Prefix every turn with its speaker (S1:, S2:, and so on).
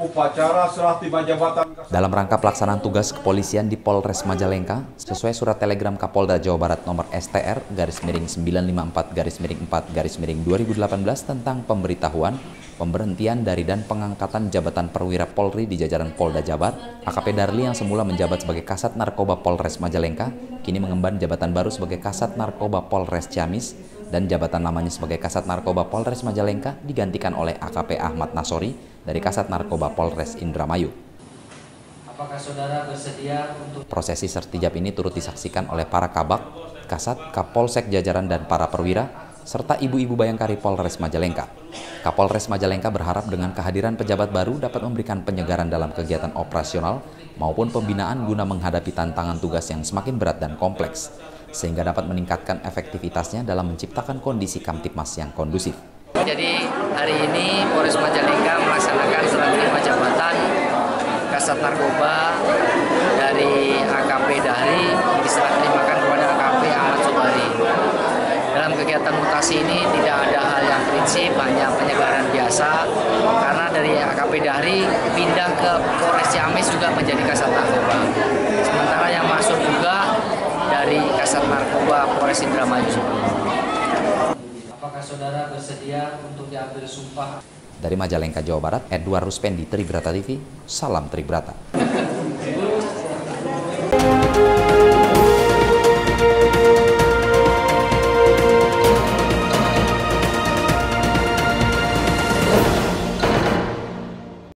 S1: Upacara serah terima jabatan
S2: Dalam rangka pelaksanaan tugas kepolisian di Polres Majalengka, sesuai surat telegram Kapolda Jawa Barat nomor STR garis miring 954 garis miring 4 garis miring 2018 tentang pemberitahuan pemberhentian dari dan pengangkatan jabatan perwira Polri di jajaran Polda Jabar, AKP Darli yang semula menjabat sebagai Kasat Narkoba Polres Majalengka, kini mengemban jabatan baru sebagai Kasat Narkoba Polres Ciamis, dan jabatan lamanya sebagai Kasat Narkoba Polres Majalengka digantikan oleh AKP Ahmad Nasori dari Kasat Narkoba Polres Indramayu.
S3: Apakah saudara bersedia untuk
S2: Prosesi sertijab ini turut disaksikan oleh para kabak, kasat, kapolsek jajaran dan para perwira, serta ibu-ibu bayangkari Polres Majalengka. Kapolres Majalengka berharap dengan kehadiran pejabat baru dapat memberikan penyegaran dalam kegiatan operasional maupun pembinaan guna menghadapi tantangan tugas yang semakin berat dan kompleks, sehingga dapat meningkatkan efektivitasnya dalam menciptakan kondisi Kamtipmas yang kondusif.
S3: Jadi hari ini Polres Majalengka melaksanakan serah terima jabatan Kasat Narkoba dari AKP Dahri diserah terimakan kepada AKP Ahmad Sobari. Dalam kegiatan mutasi ini tidak ada hal yang prinsip, hanya penyegaran biasa karena dari AKP Dahri pindah ke Polres Ciamis juga menjadi Kasat Narkoba. Sementara yang masuk juga dari Kasat Narkoba Polres Indramayu. Apakah saudara bersedia untuk diambil sumpah
S2: Dari Majalengka, Jawa Barat, Edward Ruspendi, Tribrata TV, Salam Tribrata.